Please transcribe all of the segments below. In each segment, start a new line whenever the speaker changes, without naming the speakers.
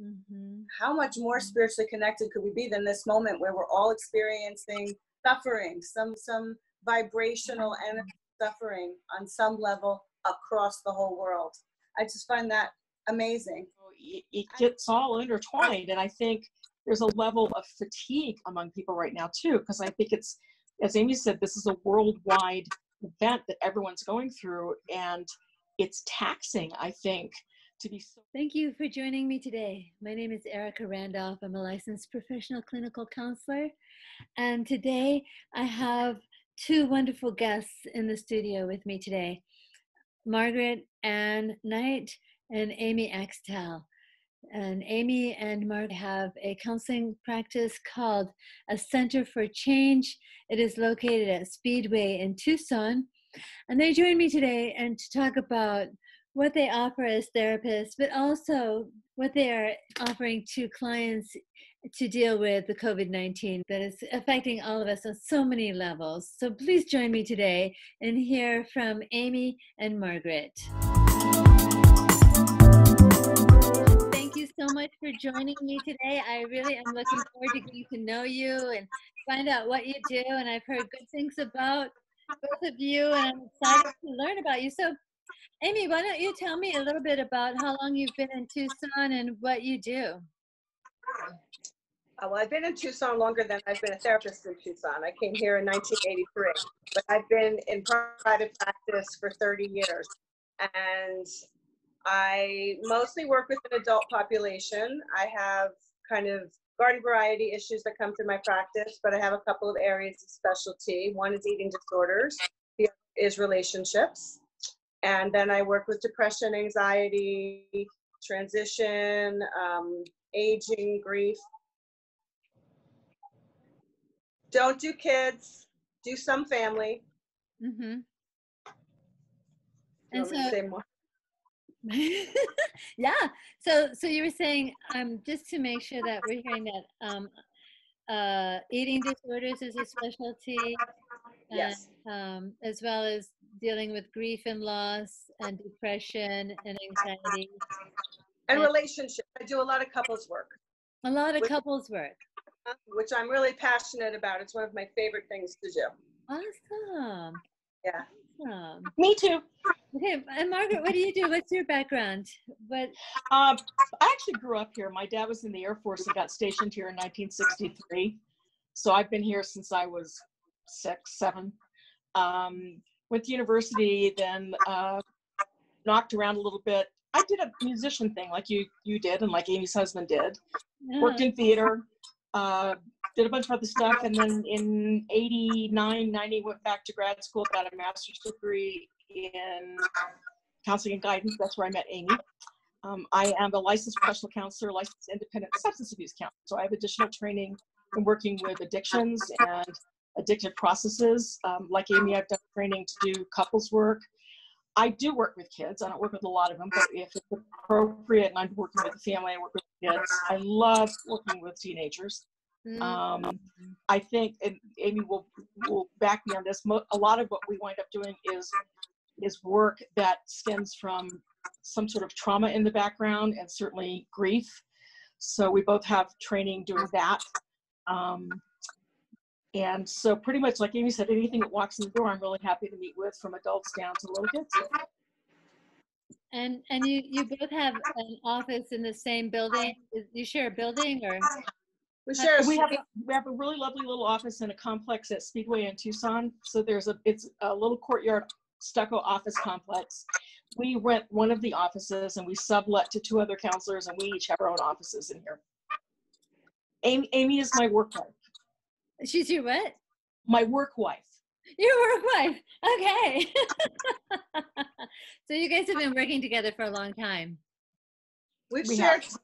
Mm-hmm.
How much more spiritually connected could we be than this moment where we're all experiencing suffering, some some vibrational energy suffering on some level across the whole world. I just find that amazing.
It, it gets all intertwined, and I think there's a level of fatigue among people right now too, because I think it's, as Amy said, this is a worldwide event that everyone's going through, and it's taxing. I think to be so.
Thank you for joining me today. My name is Erica Randolph. I'm a licensed professional clinical counselor, and today I have two wonderful guests in the studio with me today Margaret Ann Knight and Amy Axtell. And Amy and Mark have a counseling practice called a Center for Change. It is located at Speedway in Tucson. And they joined me today and to talk about what they offer as therapists, but also what they are offering to clients to deal with the COVID 19 that is affecting all of us on so many levels. So please join me today and hear from Amy and Margaret. Thank you so much for joining me today. I really am looking forward to getting to know you and find out what you do. And I've heard good things about both of you, and I'm excited to learn about you. So, Amy, why don't you tell me a little bit about how long you've been in Tucson and what you do?
Uh, well, I've been in Tucson longer than I've been a therapist in Tucson. I came here in 1983, but I've been in private practice for 30 years. And I mostly work with an adult population. I have kind of garden variety issues that come through my practice, but I have a couple of areas of specialty. One is eating disorders, the other is relationships. And then I work with depression, anxiety, transition, um, aging, grief, don't do kids. Do some family.
Mm-hmm.
And so,
yeah. So, so you were saying, um, just to make sure that we're hearing that, um, uh, eating disorders is a specialty.
Yes.
And, um, as well as dealing with grief and loss and depression and anxiety.
And, and relationships. I do a lot of couples work.
A lot of couples work
which I'm really passionate about. It's one of my favorite things to do.
Awesome.
Yeah.
Awesome.
Me too.
Okay, and Margaret, what do you do? What's your background? What?
Um, I actually grew up here. My dad was in the Air Force and got stationed here in 1963. So I've been here since I was six, seven. Um, went to university, then uh, knocked around a little bit. I did a musician thing like you you did and like Amy's husband did. Yeah. Worked in theater, uh, did a bunch of other stuff, and then in 89, 90, went back to grad school, got a master's degree in counseling and guidance. That's where I met Amy. Um, I am a licensed professional counselor, licensed independent substance abuse counselor. So I have additional training in working with addictions and addictive processes. Um, like Amy, I've done training to do couples work. I do work with kids. I don't work with a lot of them, but if it's appropriate and I'm working with a family, I work with kids. I love working with teenagers. Um, mm-hmm. I think, and Amy will will back me on this. A lot of what we wind up doing is is work that stems from some sort of trauma in the background and certainly grief. So we both have training doing that. Um, and so pretty much like Amy said, anything that walks in the door, I'm really happy to meet with from adults down to little kids.
And and you you both have an office in the same building. You share a building or?
We share. We have a, we have a really lovely little office in a complex at Speedway in Tucson. So there's a it's a little courtyard stucco office complex. We rent one of the offices and we sublet to two other counselors, and we each have our own offices in here. Amy, Amy is my work wife.
She's your what?
My work wife.
Your work wife. Okay. so you guys have been working together for a long time.
We've we shared. Have.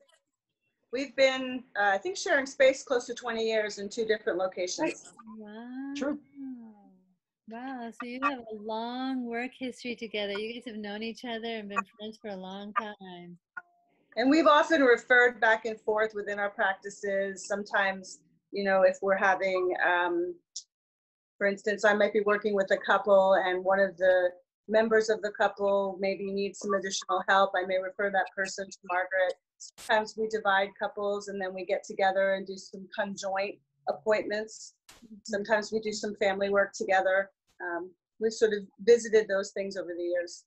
We've been, uh, I think, sharing space close to 20 years in two different locations.
Wow.
True.
Wow. So you have a long work history together. You guys have known each other and been friends for a long time.
And we've often referred back and forth within our practices. Sometimes, you know, if we're having um, for instance, I might be working with a couple and one of the members of the couple maybe needs some additional help. I may refer that person to Margaret. Sometimes we divide couples and then we get together and do some conjoint appointments. Sometimes we do some family work together. Um, we've sort of visited those things over the years.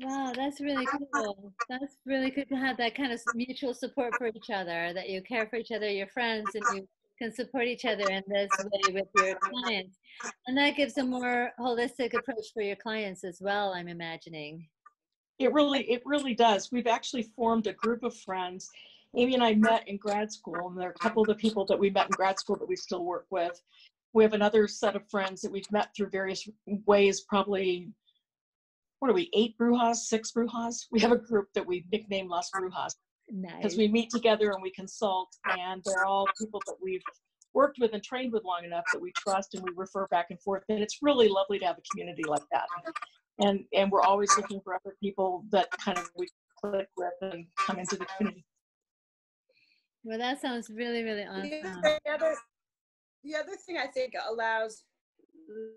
Wow, that's really cool. That's really good to have that kind of mutual support for each other, that you care for each other, your friends, and you can support each other in this way with your clients. And that gives a more holistic approach for your clients as well, I'm imagining.
It really, it really does. We've actually formed a group of friends. Amy and I met in grad school, and there are a couple of the people that we met in grad school that we still work with. We have another set of friends that we've met through various ways, probably, what are we, eight Brujas, six Brujas? We have a group that we nicknamed Las Brujas because
Nice.
we meet together and we consult, and they're all people that we've worked with and trained with long enough that we trust and we refer back and forth. And it's really lovely to have a community like that. And and we're always looking for other people that kind of we click with and come into the community.
Well, that sounds really, really awesome.
the other, the other thing I think allows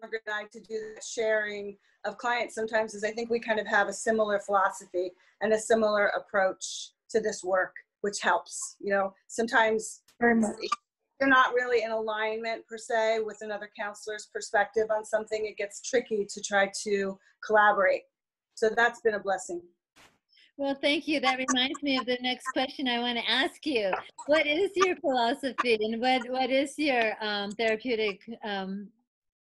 Margaret and I to do the sharing of clients sometimes is I think we kind of have a similar philosophy and a similar approach to this work, which helps. You know, sometimes
Very much.
you're not really in alignment per se with another counselor's perspective on something. It gets tricky to try to collaborate. So that's been a blessing.
Well, thank you. That reminds me of the next question I want to ask you. What is your philosophy and what, what is your um, therapeutic um,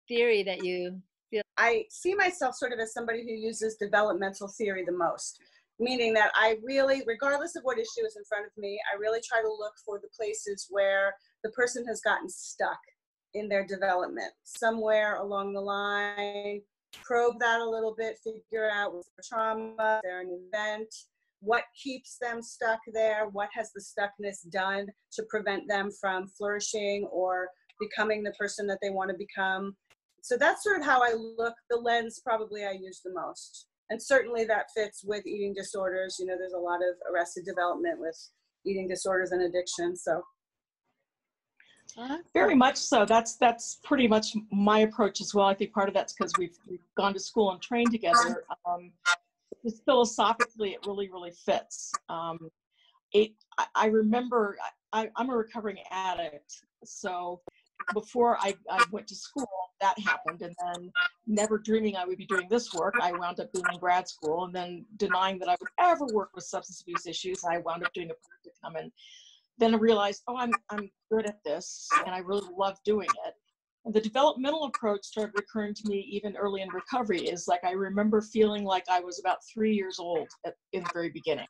theory that you feel?
I see myself sort of as somebody who uses developmental theory the most, meaning that I really, regardless of what issue is in front of me, I really try to look for the places where the person has gotten stuck in their development, somewhere along the line, probe that a little bit, figure out what's the trauma, they're an event, what keeps them stuck there, what has the stuckness done to prevent them from flourishing or becoming the person that they want to become so that's sort of how I look. The lens probably I use the most. And certainly that fits with eating disorders. You know, there's a lot of arrested development with eating disorders and addiction. So
Very much so. That's that's pretty much my approach as well. I think part of that's because we've, we've gone to school and trained together. Um, just philosophically, it really really fits. Um, it. I, I remember I, I'm a recovering addict, so before I, I went to school, that happened, and then never dreaming I would be doing this work, I wound up being in grad school, and then denying that I would ever work with substance abuse issues, I wound up doing a practicum and then I realized, oh, I'm I'm good at this, and I really love doing it. And the developmental approach started recurring to me even early in recovery. Is like I remember feeling like I was about three years old at, in the very beginning,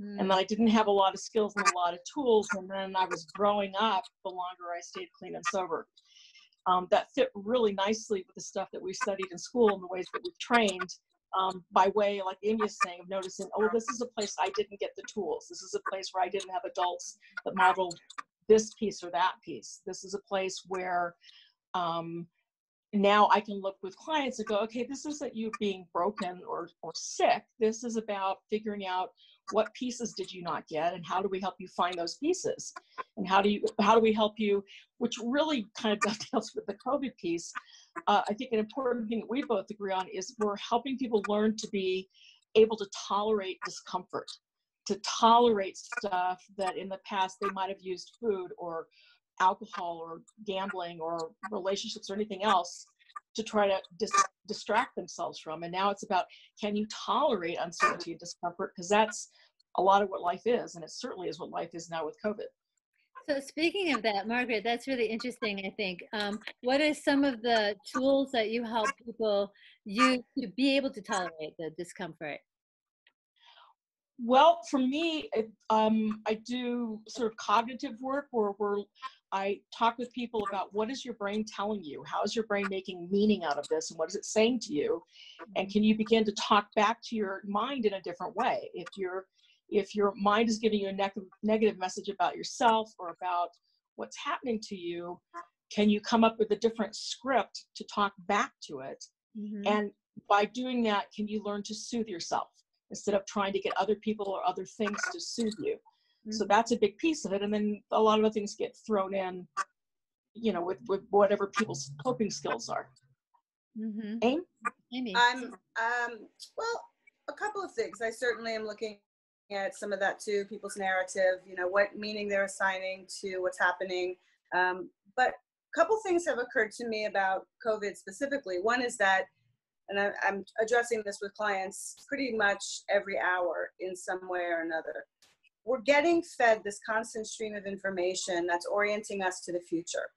Mm,
and that I didn't have a lot of skills and a lot of tools. And then I was growing up. The longer I stayed clean and sober, um, that fit really nicely with the stuff that we studied in school and the ways that we've trained. Um, by way, like Amy is saying, of noticing, oh, this is a place I didn't get the tools. This is a place where I didn't have adults that modeled this piece or that piece. This is a place where um, now I can look with clients and go, okay, this isn't you being broken or, or sick. This is about figuring out what pieces did you not get and how do we help you find those pieces and how do you how do we help you which really kind of dovetails with the covid piece uh, i think an important thing that we both agree on is we're helping people learn to be able to tolerate discomfort to tolerate stuff that in the past they might have used food or alcohol or gambling or relationships or anything else to try to dis- distract themselves from. And now it's about can you tolerate uncertainty and discomfort? Because that's a lot of what life is. And it certainly is what life is now with COVID.
So speaking of that, Margaret, that's really interesting. I think. Um, what are some of the tools that you help people use to be able to tolerate the discomfort?
Well, for me, it, um, I do sort of cognitive work where we're, I talk with people about what is your brain telling you? How is your brain making meaning out of this? And what is it saying to you? And can you begin to talk back to your mind in a different way? If your if your mind is giving you a neg- negative message about yourself or about what's happening to you, can you come up with a different script to talk back to it?
Mhm.
And by doing that, can you learn to soothe yourself instead of trying to get other people or other things to soothe you? So
Mhm.
that's a big piece of it. And then a lot of other things get thrown in, you know, with, with whatever people's coping skills are.
Mm-hmm.
Aim?
Amy.
I'm, um, well, a couple of things. I certainly am looking at some of that too, people's narrative, you know, what meaning they're assigning to what's happening. Um, but a couple things have occurred to me about COVID specifically. One is that, and I, I'm addressing this with clients pretty much every hour in some way or another. We're getting fed this constant stream of information that's orienting us to the future.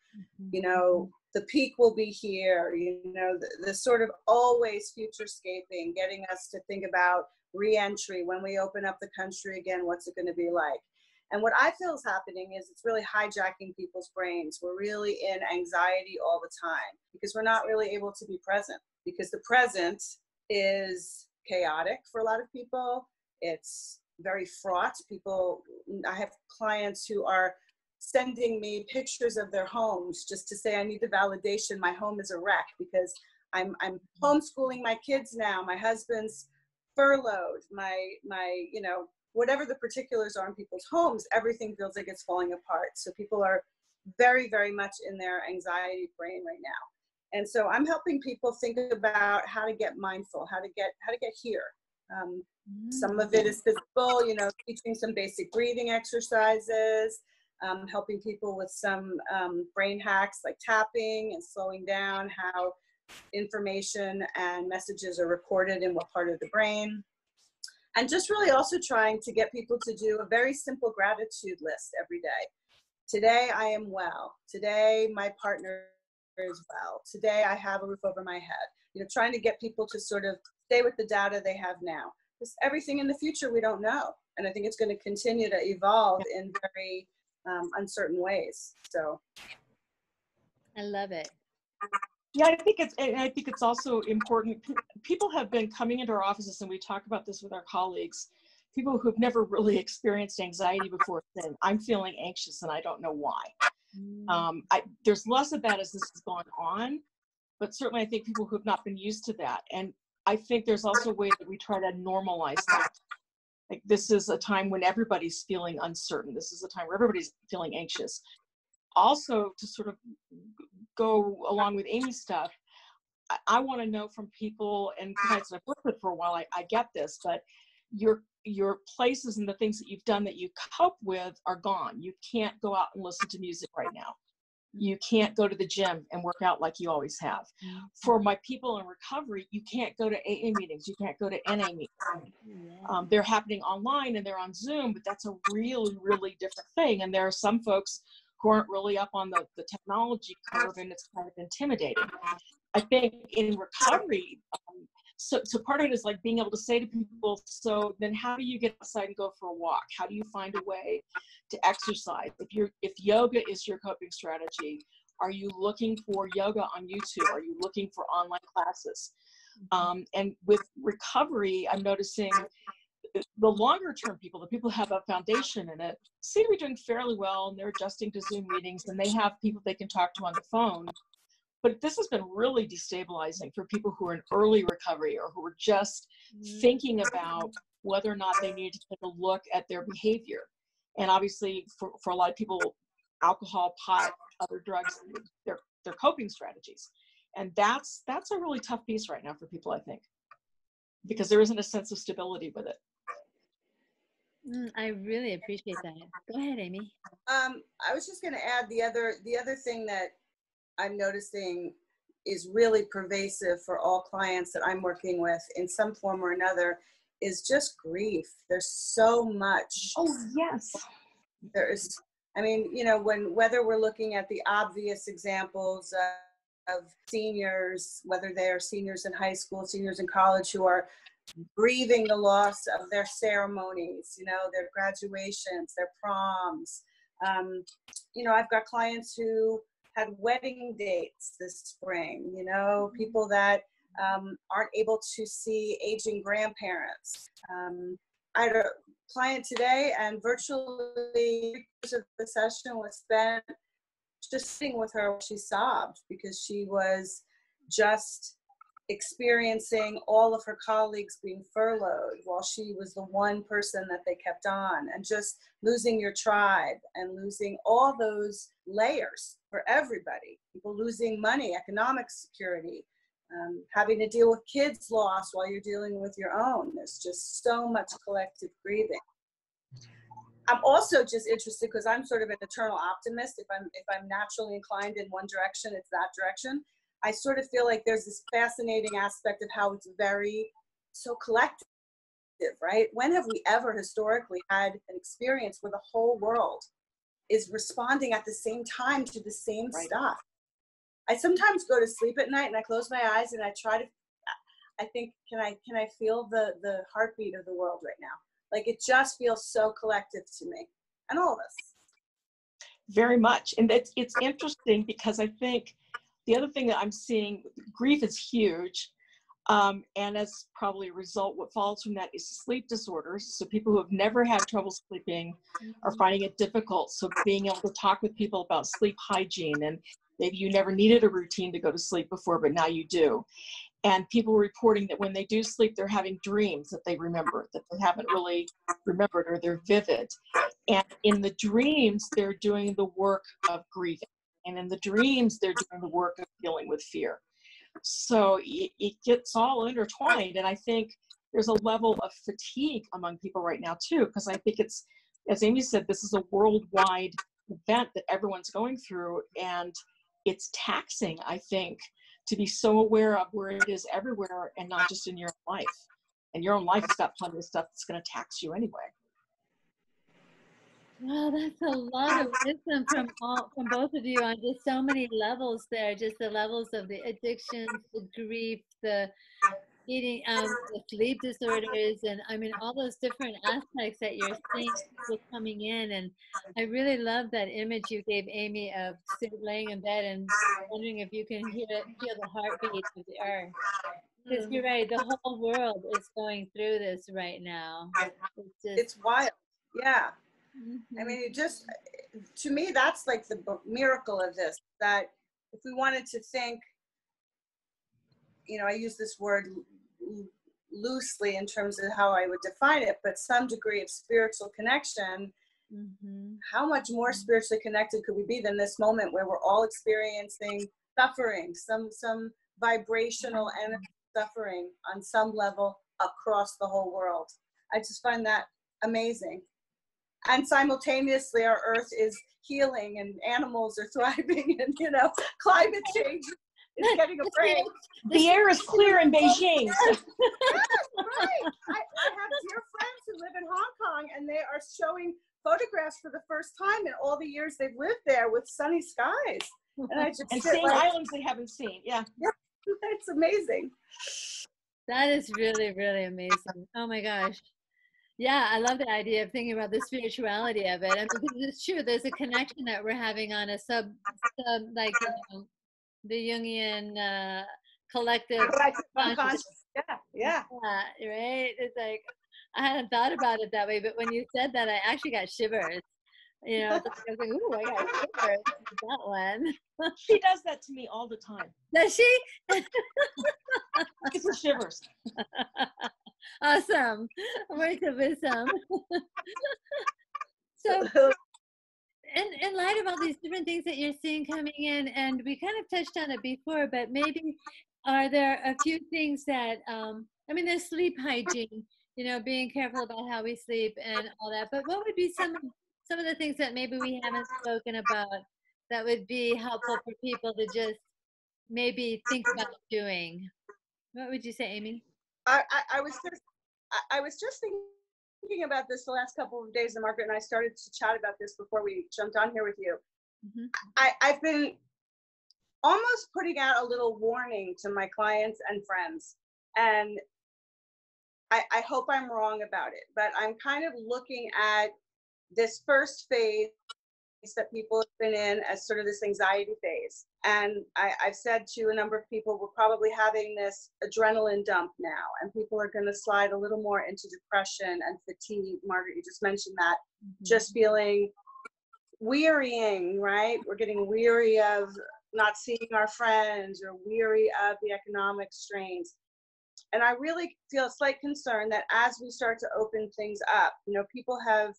You know, the peak will be here, you know, the, the sort of always futurescaping, getting us to think about reentry when we open up the country again, what's it going to be like? And what I feel is happening is it's really hijacking people's brains. We're really in anxiety all the time because we're not really able to be present because the present is chaotic for a lot of people. It's very fraught. People, I have clients who are sending me pictures of their homes just to say I need the validation my home is a wreck because I'm I'm homeschooling my kids now. My husband's furloughed. My my you know whatever the particulars are in people's homes, everything feels like it's falling apart. So people are very very much in their anxiety brain right now. And so I'm helping people think about how to get mindful, how to get how to get here. Um, some of it is physical, you know, teaching some basic breathing exercises, um, helping people with some um, brain hacks like tapping and slowing down, how information and messages are recorded in what part of the brain. And just really also trying to get people to do a very simple gratitude list every day. Today I am well. Today my partner is well. Today I have a roof over my head. You know, trying to get people to sort of stay with the data they have now. Because everything in the future we don't know. And I think it's going to continue to evolve in very um, uncertain ways. So
I love it.
Yeah, I think it's and I think it's also important. People have been coming into our offices, and we talk about this with our colleagues. People who've never really experienced anxiety before saying, "I'm feeling anxious and I don't know why." Mm. Um, I, there's less of that as this has gone on, but certainly I think people who have not been used to that, and I think there's also a way that we try to normalize that like this is a time when everybody's feeling uncertain. This is a time where everybody's feeling anxious. Also to sort of go along with amy's stuff i, I want to know from people and clients that i've worked with for a while I, I get this but your your places and the things that you've done that you cope with are gone. You can't go out and listen to music right now you can't go to the gym and work out like you always have. Mm-hmm. For my people in recovery, you can't go to AA meetings, you can't go to NA meetings. Um, they're happening online and they're on Zoom, but that's a really, really different thing. And there are some folks who aren't really up on the, the technology curve and it's kind of intimidating. I think in recovery, um, so, so part of it is like being able to say to people, so then how do you get outside and go for a walk? How do you find a way to exercise? If you're if yoga is your coping strategy, are you looking for yoga on YouTube? Are you looking for online classes? Mm-hmm. Um, and with recovery, I'm noticing the longer term people, the people who have a foundation in it, seem to be doing fairly well and they're adjusting to Zoom meetings and they have people they can talk to on the phone but this has been really destabilizing for people who are in early recovery or who are just mm-hmm. thinking about whether or not they need to take a look at their behavior. And obviously, for, for a lot of people, alcohol, pot, other drugs, they're, they're coping strategies. And that's that's a really tough piece right now for people, I think, because there isn't a sense of stability with it.
Mm, I really appreciate that. Go ahead, Amy.
Um, I was just going to add the other the other thing that I'm noticing is really pervasive for all clients that I'm working with in some form or another is just grief. There's so much.
Oh, yes.
There is, I mean, you know, when whether we're looking at the obvious examples of, of seniors, whether they're seniors in high school, seniors in college who are grieving the loss of their ceremonies, you know, their graduations, their proms. Um, you know, I've got clients who had wedding dates this spring, you know, mm-hmm. people that um, aren't able to see aging grandparents. Um, I had a client today and virtually the session was spent just sitting with her. She sobbed because she was just experiencing all of her colleagues being furloughed while she was the one person that they kept on and just losing your tribe and losing all those layers for everybody people losing money economic security um, having to deal with kids lost while you're dealing with your own there's just so much collective grieving I'm also just interested because I'm sort of an eternal optimist. If I'm if I'm naturally inclined in one direction, it's that direction. I sort of feel like there's this fascinating aspect of how it's very so collective, right? When have we ever historically had an experience where the whole world is responding at the same time to the same right. stuff? I sometimes go to sleep at night and I close my eyes and I try to I think can I can I feel the the heartbeat of the world right now? Like it just feels so collective to me and all of us.
Very much. And it's it's interesting because I think the other thing that I'm seeing, grief is huge. Um, and as probably a result, what follows from that is sleep disorders. So people who have never had trouble sleeping are mm-hmm. finding it difficult. So being able to talk with people about sleep hygiene and maybe you never needed a routine to go to sleep before, but now you do and people reporting that when they do sleep they're having dreams that they remember that they haven't really remembered or they're vivid and in the dreams they're doing the work of grieving and in the dreams they're doing the work of dealing with fear so it, it gets all intertwined and i think there's a level of fatigue among people right now too because i think it's as amy said this is a worldwide event that everyone's going through and it's taxing i think to be so aware of where it is everywhere and not just in your life. And your own life has got plenty of stuff that's going to tax you anyway.
Wow, that's a lot of wisdom from all from both of you on just so many levels there. Just the levels of the addictions, the grief, the eating, um, the sleep disorders, and I mean all those different aspects that you're seeing people coming in. And I really love that image you gave Amy of laying in bed and wondering if you can hear feel the heartbeat of the earth. Because you're right, the whole world is going through this right now.
It's, just, it's wild. Yeah. Mm-hmm. I mean, it just to me that's like the miracle of this. That if we wanted to think you know, I use this word loosely in terms of how I would define it, but some degree of spiritual connection. Mm-hmm. How much more spiritually connected could we be than this moment where we're all experiencing suffering, some some vibrational and suffering on some level across the whole world? I just find that amazing. And simultaneously, our Earth is healing, and animals are thriving, and you know, climate change is getting a break.
The air is clear in Beijing.
yes, right. I, I have dear friends who live in Hong Kong and they are showing photographs for the first time in all the years they've lived there with sunny skies.
And I just and seeing like, islands they haven't seen. Yeah.
Yeah. It's amazing.
That is really, really amazing. Oh my gosh. Yeah, I love the idea of thinking about the spirituality of it. And because it's true, there's a connection that we're having on a sub, sub like you know, the Jungian uh, collective
unconscious. Yeah, yeah,
yeah, right. It's like I hadn't thought about it that way, but when you said that, I actually got shivers. You know, I was like, "Ooh, I got shivers." That one.
she does that to me all the time.
Does she?
it's shivers.
awesome. Words of wisdom. so in, in light of all these different things that you're seeing coming in, and we kind of touched on it before, but maybe are there a few things that, um, I mean, there's sleep hygiene, you know, being careful about how we sleep and all that, but what would be some, some of the things that maybe we haven't spoken about that would be helpful for people to just maybe think about doing? What would you say, Amy?
I, I, I was just, I, I was just thinking thinking about this the last couple of days, and Margaret and I started to chat about this before we jumped on here with you. Mm-hmm. I, I've been almost putting out a little warning to my clients and friends, and I, I hope I'm wrong about it, but I'm kind of looking at this first phase that people have been in as sort of this anxiety phase. And I, have said to a number of people, we're probably having this adrenaline dump now, and people are going to slide a little more into depression and fatigue. Margaret, you just mentioned that, mm-hmm. just feeling wearying, right? We're getting weary of not seeing our friends or weary of the economic strains. And I really feel a slight concern that as we start to open things up, you know, people have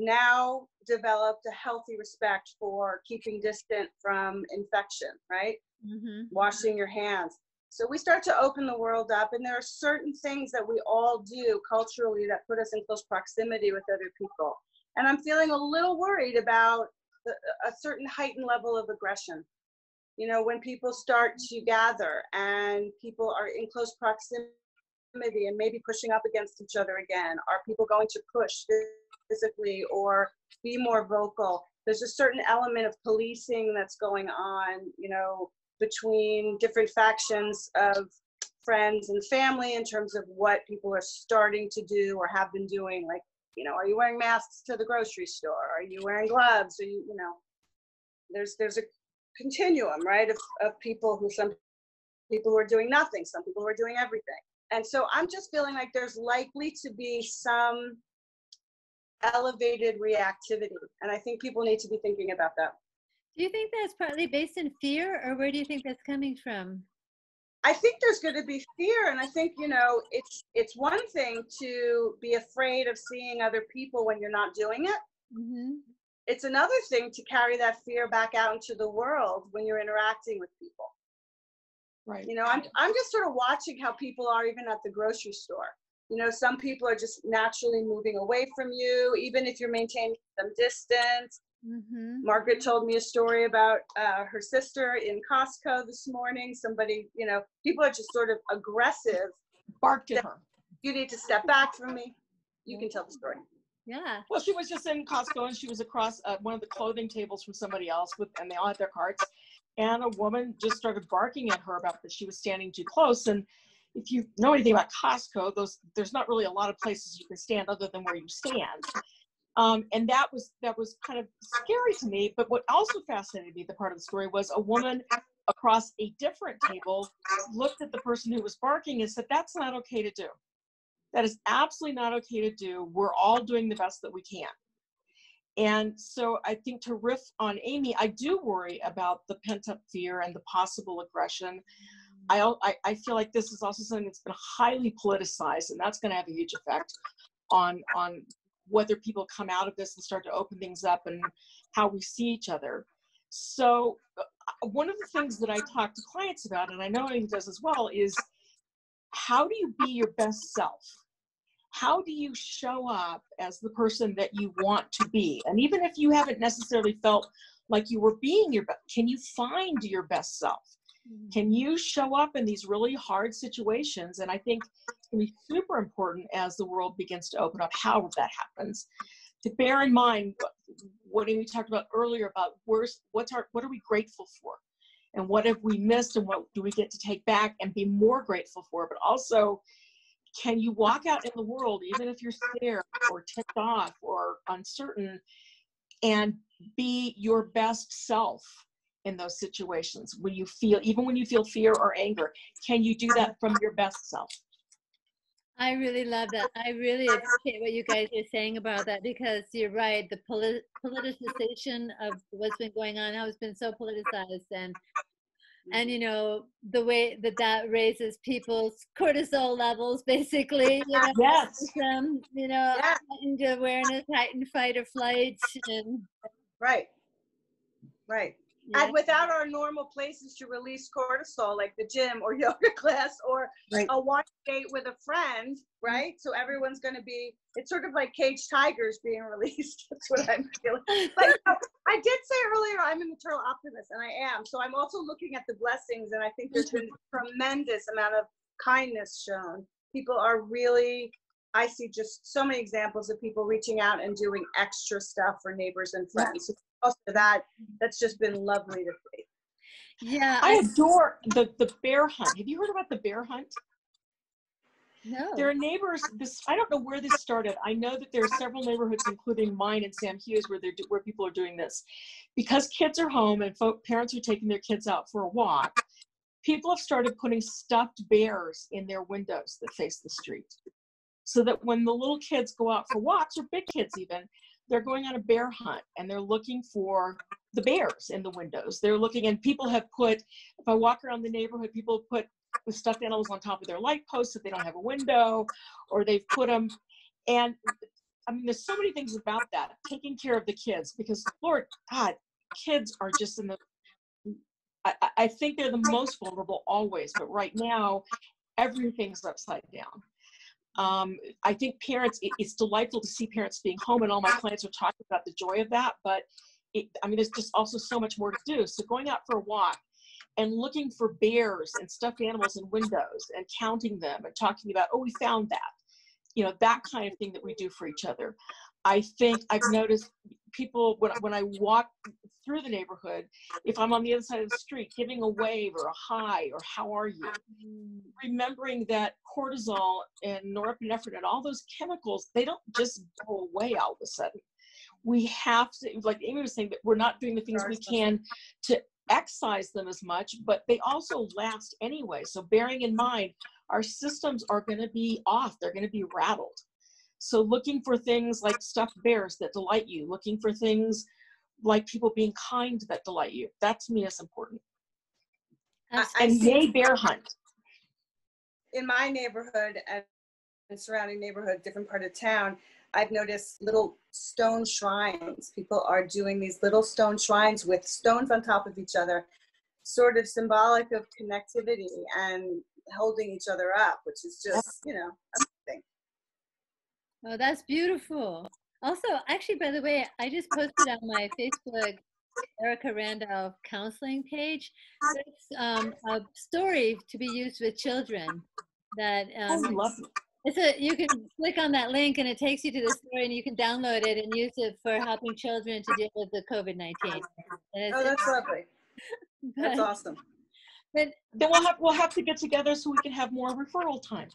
now developed a healthy respect for keeping distant from infection, right? Mm-hmm. Washing your hands. So we start to open the world up, and there are certain things that we all do culturally that put us in close proximity with other people. And I'm feeling a little worried about the, a certain heightened level of aggression. You know, when people start to gather and people are in close proximity and maybe pushing up against each other again, are people going to push physically or be more vocal? There's a certain element of policing that's going on, you know, between different factions of friends and family in terms of what people are starting to do or have been doing. Like you know are you wearing masks to the grocery store? Are you wearing gloves? Are you you know there's there's a continuum right of, of people who some people who are doing nothing some people who are doing everything and so i'm just feeling like there's likely to be some elevated reactivity and i think people need to be thinking about that
do you think that's partly based in fear or where do you think that's coming from
I think there's going to be fear, and I think you know it's it's one thing to be afraid of seeing other people when you're not doing it. Mm-hmm. It's another thing to carry that fear back out into the world when you're interacting with people.
Right.
You know, I'm I'm just sort of watching how people are even at the grocery store. You know, some people are just naturally moving away from you, even if you're maintaining some distance. Mm-hmm. Margaret told me a story about uh, her sister in Costco this morning. Somebody, you know, people are just sort of aggressive.
Barked at her.
You need to step back from me. You can tell the story.
Yeah.
Well, she was just in Costco and she was across uh, one of the clothing tables from somebody else with, and they all had their carts. And a woman just started barking at her about that she was standing too close. And if you know anything about Costco, those there's not really a lot of places you can stand other than where you stand. Um, and that was that was kind of scary to me. But what also fascinated me, the part of the story, was a woman across a different table looked at the person who was barking and said, "That's not okay to do. That is absolutely not okay to do. We're all doing the best that we can." And so I think to riff on Amy, I do worry about the pent up fear and the possible aggression. I, I, I feel like this is also something that's been highly politicized, and that's going to have a huge effect on on whether people come out of this and start to open things up and how we see each other. So uh, one of the things that I talk to clients about, and I know Amy does as well, is how do you be your best self? How do you show up as the person that you want to be? And even if you haven't necessarily felt like you were being your best, can you find your best self? Mm-hmm. Can you show up in these really hard situations? And I think it's going to be super important as the world begins to open up how that happens to bear in mind what we talked about earlier about where's, what's our, what are we grateful for? And what have we missed and what do we get to take back and be more grateful for? But also, can you walk out in the world, even if you're scared or ticked off or uncertain, and be your best self in those situations when you feel even when you feel fear or anger? Can you do that from your best self?
I really love that. I really appreciate what you guys are saying about that because you're right. The polit- politicization of what's been going on has been so politicized and and you know the way that that raises people's cortisol levels basically you know
yes.
um, you know yeah. heightened awareness heightened fight or flight and
right. Right yeah. and without our normal places to release cortisol like the gym or yoga class or right. a watch date with a friend right so everyone's going to be it's sort of like caged tigers being released that's what i'm feeling but i did say earlier i'm a eternal optimist and i am so i'm also looking at the blessings and i think there's been mm-hmm. tremendous amount of kindness shown people are really I see just so many examples of people reaching out and doing extra stuff for neighbors and friends. Yeah also that that's just been lovely to see.
Yeah,
I, I adore the the bear hunt. Have you heard about the bear hunt?
No.
There are neighbors. This I don't know where this started. I know that there are several neighborhoods, including mine and Sam Hughes, where they're where people are doing this, because kids are home and folk, parents are taking their kids out for a walk. People have started putting stuffed bears in their windows that face the street, so that when the little kids go out for walks, or big kids even, they're going on a bear hunt and they're looking for the bears in the windows. They're looking, and people have put, if I walk around the neighborhood, people put stuffed animals on top of their light posts if they don't have a window, or they've put them. And I mean, there's so many things about that. Taking care of the kids, because Lord God, kids are just in the, I, I think they're the most vulnerable always, but right now, everything's upside down. Um, I think parents, it- it's delightful to see parents being home, and all my clients are talking about the joy of that. But it, I mean, there's just also so much more to do. So going out for a walk and looking for bears and stuffed animals in windows and counting them and talking about, oh, we found that. You know, that kind of thing that we do for each other. I think I've noticed people when, when I walk through the neighborhood, if I'm on the other side of the street, giving a wave or a hi or how are you, remembering that cortisol and norepinephrine and all those chemicals, they don't just go away all of a sudden. We have to, like Amy was saying, that we're not doing the things we can to excise them as much, but they also last anyway. So bearing in mind, our systems are going to be off, they're going to be rattled. So looking for things like stuffed bears that delight you, looking for things like people being kind that delight you. That to me is important.
I-
And yay bear hunt.
in my neighborhood and surrounding neighborhood, different part of town, I've noticed little stone shrines. People are doing these little stone shrines with stones on top of each other, sort of symbolic of connectivity and holding each other up, which is just, you know.
Oh, that's beautiful. Also, actually, by the way, I just posted on my Facebook Erica Randolph counseling page. There's um, a story to be used with children that
Oh,
um,
lovely.
it's a you can click on that link and it takes you to the story and you can download it and use it for helping children to deal with the COVID nineteen.
Oh, that's lovely. That's awesome.
But
Then we'll have we'll have to get together so we can have more referral time.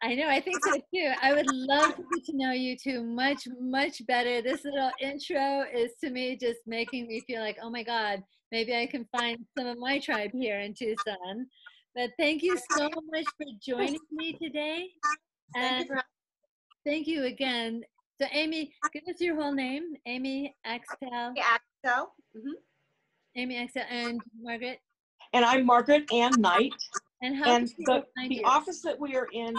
I know, I think so too. I would love to get to know you two much, much better. This little intro is to me just making me feel like, oh my God, maybe I can find some of my tribe here in Tucson. But thank you so much for joining me today.
Thank you
And
for
thank you again. So Amy, give us your whole name. Amy Axtell,
having me, Axel. Mhm.
Amy Axtell, and Margaret.
And I'm Margaret Ann Knight.
And how
And the, the office that we are in,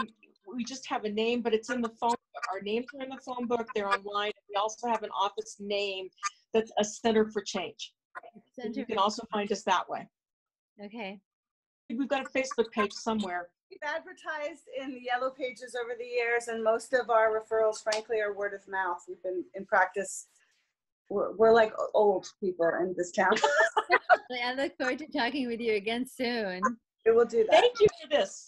we just have a name, but it's in the phone. book. Our names are in the phone book. They're online. We also have an office name that's a Center for Change.
Center-
You can also find us that way.
Okay.
We've got a Facebook page somewhere.
We've advertised in the yellow pages over the years, and most of our referrals, frankly, are word of mouth. We've been in practice. We're, we're like old people in this town.
I look forward to talking with you again soon.
We will do that.
Thank you for this.